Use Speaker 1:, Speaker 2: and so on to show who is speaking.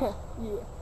Speaker 1: 嗯。